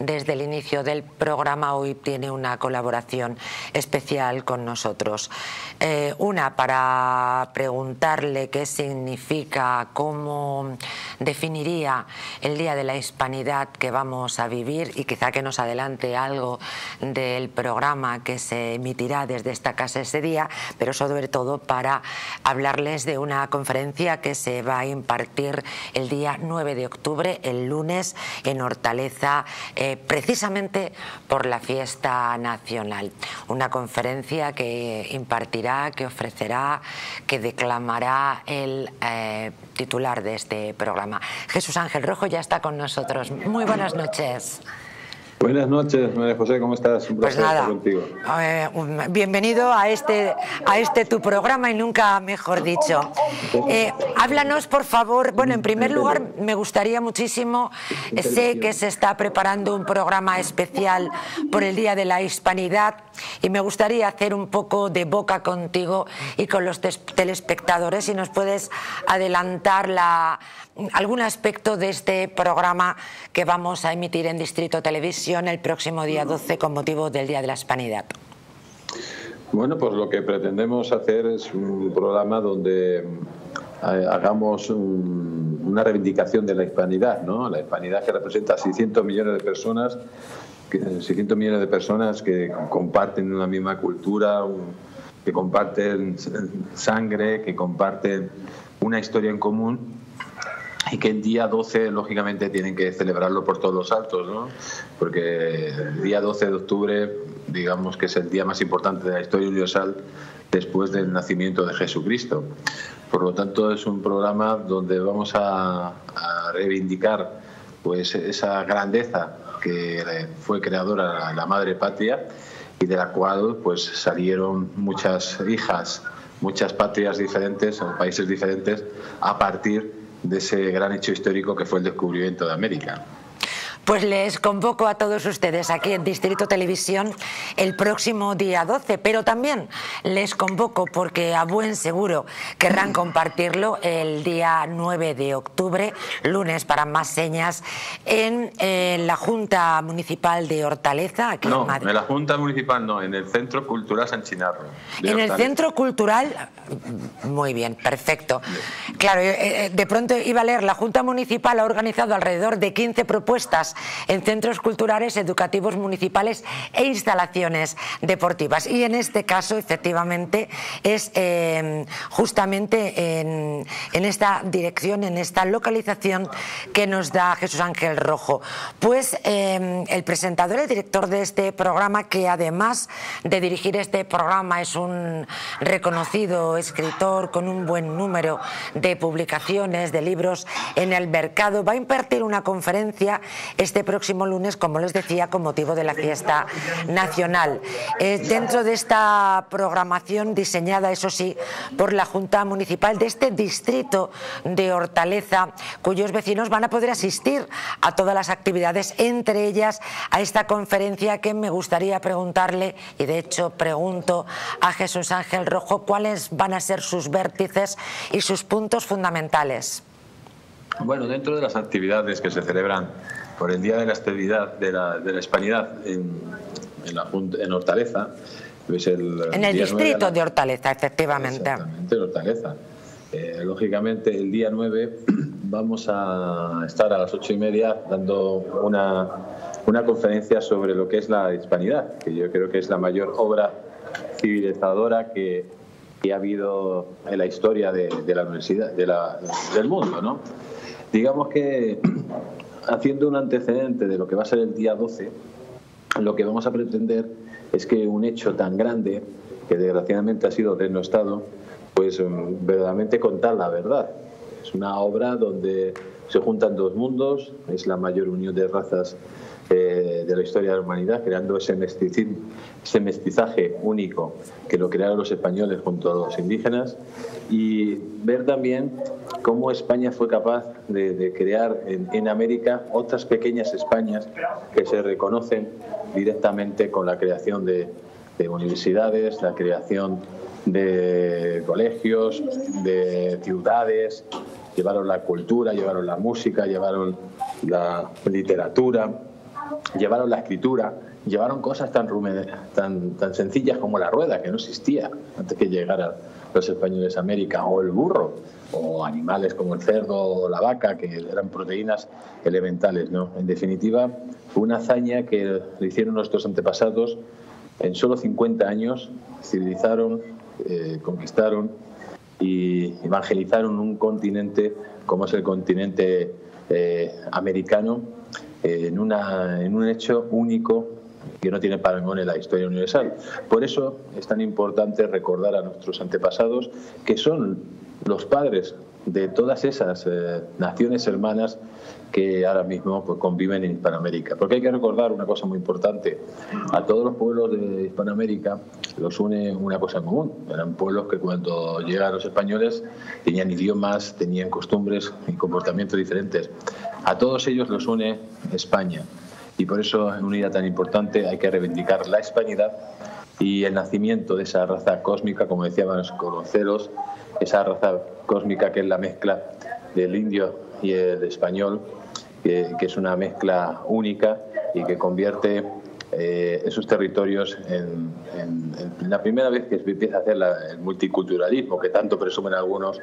desde el inicio del programa hoy tiene una colaboración especial con nosotros. Eh, una para preguntarle qué significa, cómo definiría el Día de la Hispanidad que vamos a vivir y quizá que nos adelante algo del programa que se emitirá desde esta casa ese día, pero sobre todo para hablarles de una conferencia que se va a impartir el día 9 de octubre, el lunes, en Hortaleza. Eh, precisamente por la fiesta nacional. Una conferencia que impartirá, que ofrecerá, que declamará el eh, titular de este programa. Jesús Ángel Rojo ya está con nosotros. Muy buenas noches. Buenas noches, María José, ¿cómo estás? Un pues nada, contigo. Eh, bienvenido a este, a este tu programa y nunca mejor dicho. Eh, háblanos, por favor. Bueno, en primer lugar, me gustaría muchísimo, sé que se está preparando un programa especial por el Día de la Hispanidad y me gustaría hacer un poco de boca contigo y con los telespectadores si nos puedes adelantar la algún aspecto de este programa que vamos a emitir en Distrito Televisión el próximo día 12 con motivo del Día de la Hispanidad. Bueno, pues lo que pretendemos hacer es un programa donde eh, hagamos una reivindicación de la hispanidad, ¿no? La hispanidad que representa 600 millones de personas, 600 millones de personas que comparten una misma cultura, que comparten sangre, que comparten una historia en común y que el día 12, lógicamente, tienen que celebrarlo por todos los altos, ¿no? Porque el día 12 de octubre, digamos que es el día más importante de la historia universal después del nacimiento de Jesucristo. Por lo tanto, es un programa donde vamos a, reivindicar pues esa grandeza que fue creadora la madre patria y de la cual pues salieron muchas hijas, muchas patrias diferentes o países diferentes a partir de ese gran hecho histórico que fue el descubrimiento de América. Pues les convoco a todos ustedes aquí en Distrito Televisión el próximo día 12, pero también les convoco porque a buen seguro querrán compartirlo el día 9 de octubre, lunes para más señas, en, la Junta Municipal de Hortaleza. Aquí no, en, la Junta Municipal no, en el Centro Cultural San Chinarro. En el Centro Cultural, muy bien, perfecto. Claro, eh, eh, de pronto iba a leer, la Junta Municipal ha organizado alrededor de 15 propuestas en centros culturales, educativos municipales e instalaciones deportivas. Y en este caso, efectivamente, es em, justamente en, esta dirección, en esta localización que nos da Jesús Ángel Rojo. Pues em, el presentador, el director de este programa, que además de dirigir este programa es un reconocido escritor con un buen número de publicaciones, de libros en el mercado, va a impartir una conferencia este próximo lunes, como les decía, con motivo de la fiesta nacional. Eh, dentro de esta programación diseñada, eso sí, por la Junta Municipal de este distrito de Hortaleza, cuyos vecinos van a poder asistir a todas las actividades, entre ellas a esta conferencia que me gustaría preguntarle, y de hecho pregunto a Jesús Ángel Rojo, cuáles van a ser sus vértices y sus puntos fundamentales. Bueno, dentro de las actividades que se celebran por el Día de la Estabilidad, de la, de la Hispanidad en, en, la, en Hortaleza. Pues el en el distrito de, Hortaleza, efectivamente. Exactamente, en Hortaleza. Eh, lógicamente, el día 9 vamos a estar a las ocho y media dando una, una conferencia sobre lo que es la hispanidad, que yo creo que es la mayor obra civilizadora que, que ha habido en la historia de, de la universidad, de la, del mundo, ¿no? Digamos que haciendo un antecedente de lo que va a ser el día 12, lo que vamos a pretender es que un hecho tan grande, que desgraciadamente ha sido denostado, pues mm, verdaderamente contar la verdad. Es una obra donde se juntan dos mundos, es la mayor unión de razas eh, de la historia de la humanidad, creando ese mestizaje único que lo crearon los españoles junto a los indígenas, y ver también cómo España fue capaz de, crear en, América otras pequeñas Españas que se reconocen directamente con la creación de, de universidades, la creación de colegios, de ciudades, llevaron la cultura, llevaron la música, llevaron la literatura, llevaron la escritura, llevaron cosas tan, tan, tan sencillas como la rueda, que no existía antes que llegaran los españoles América, o el burro, o animales como el cerdo o la vaca, que eran proteínas elementales. ¿no? En definitiva, una hazaña que lo hicieron nuestros antepasados en solo 50 años, civilizaron, eh, conquistaron y evangelizaron un continente como es el continente eh, americano en, una, en un hecho único que no tiene parangón en la historia universal. Por eso es tan importante recordar a nuestros antepasados que son los padres de todas esas eh, naciones hermanas que ahora mismo pues, conviven en Hispanoamérica. Porque hay que recordar una cosa muy importante. A todos los pueblos de Hispanoamérica los une una cosa común. Eran pueblos que cuando llegan los españoles tenían idiomas, tenían costumbres y comportamientos diferentes. A todos ellos los une España. Y por eso, en un día tan importante, hay que reivindicar la hispanidad y el nacimiento de esa raza cósmica, como decíamos, conoceros, esa raza cósmica que es la mezcla del indio y el español, que, es una mezcla única y que convierte eh, esos territorios en, la primera vez que empieza a hacer el multiculturalismo que tanto presumen algunos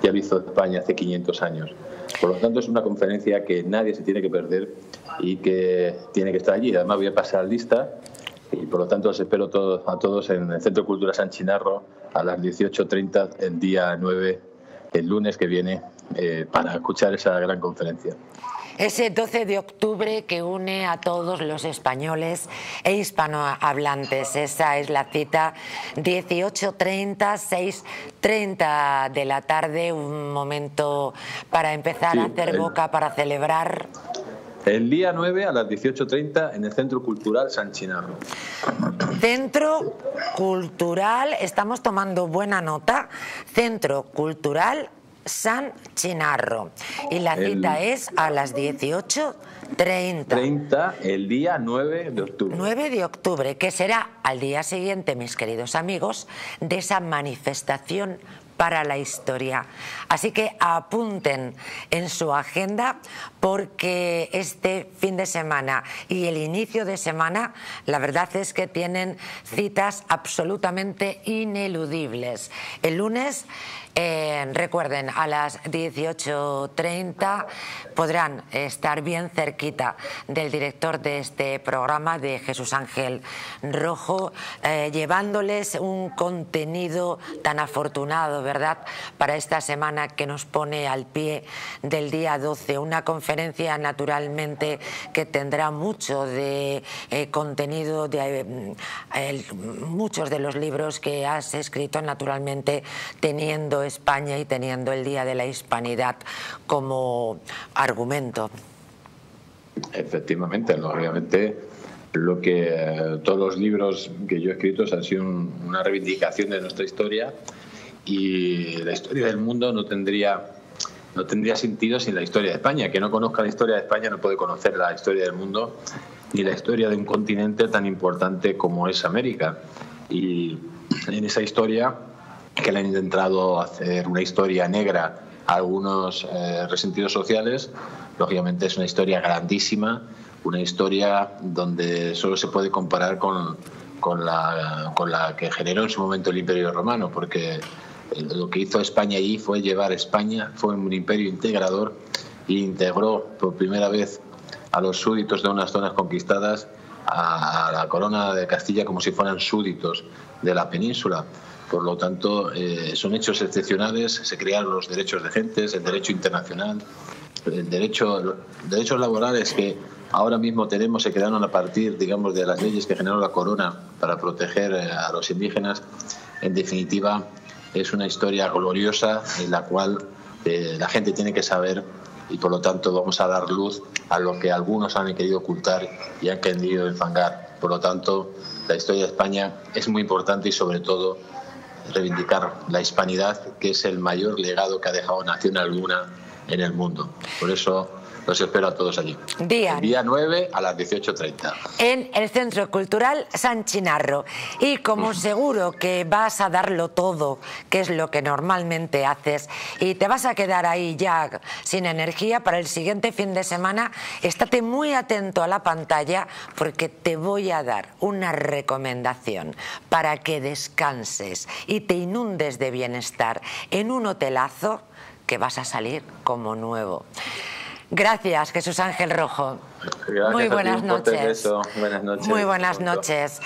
que ha hizo España hace 500 años. Por lo tanto, es una conferencia que nadie se tiene que perder y que tiene que estar allí. Además, voy a pasar lista y por lo tanto os espero a todos en el Centro de Cultura San Chinarro a las 18.30 el día 9, el lunes que viene, eh, para escuchar esa gran conferencia. Ese 12 de octubre que une a todos los españoles e hispanohablantes. Esa es la cita 18.30, 6.30 de la tarde, un momento para empezar a hacer boca, para celebrar. El día 9 a las 18.30 en el Centro Cultural San Chinarro. Centro Cultural, estamos tomando buena nota, Centro Cultural San Chinarro. Y la cita es a las 18.30. 30, el día 9 de octubre. 9 de octubre, que será al día siguiente, mis queridos amigos, de esa manifestación para la historia. Así que apunten en su agenda porque este fin de semana y el inicio de semana, la verdad es que tienen citas absolutamente ineludibles. El lunes eh, recuerden, a las 18.30 podrán estar bien cerquita del director de este programa, de Jesús Ángel Rojo, eh, llevándoles un contenido tan afortunado, ¿verdad?, para esta semana que nos pone al pie del día 12. Una conferencia, naturalmente, que tendrá mucho de eh, contenido, de muchos de los libros que has escrito, naturalmente, teniendo España y teniendo el Día de la Hispanidad como argumento. Efectivamente, obviamente lo que eh, todos los libros que yo he escrito han sido una reivindicación de nuestra historia y la historia del mundo no tendría no tendría sentido sin la historia de España. Que no conozca la historia de España no puede conocer la historia del mundo ni la historia de un continente tan importante como es América. Y en esa historia que le han intentado hacer una historia negra a algunos eh, resentidos sociales. Lógicamente es una historia grandísima, una historia donde solo se puede comparar con, con, la, con la que generó en su momento el Imperio Romano, porque lo que hizo España allí fue llevar España, fue un imperio integrador e integró por primera vez a los súbditos de unas zonas conquistadas a la corona de Castilla como si fueran súbditos de la península. Por lo tanto, eh, son hechos excepcionales, se crearon los derechos de gentes, el derecho internacional, el derecho, derechos laborales que ahora mismo tenemos se crearon a partir, digamos, de las leyes que generó la corona para proteger eh, a los indígenas. En definitiva, es una historia gloriosa en la cual eh, la gente tiene que saber y por lo tanto vamos a dar luz a lo que algunos han querido ocultar y han querido enfangar. Por lo tanto, la historia de España es muy importante y sobre todo reivindicar la hispanidad, que es el mayor legado que ha dejado nación alguna en el mundo. Por eso los espero a todos allí. Día. día 9 a las 18.30. En el Centro Cultural San Chinarro. Y como seguro que vas a darlo todo, que es lo que normalmente haces, y te vas a quedar ahí ya sin energía para el siguiente fin de semana, estate muy atento a la pantalla porque te voy a dar una recomendación para que descanses y te inundes de bienestar en un hotelazo que vas a salir como nuevo. Gracias, Jesús Ángel Rojo. Gracias Muy buenas noches. Buenas noches. Muy buenas noches.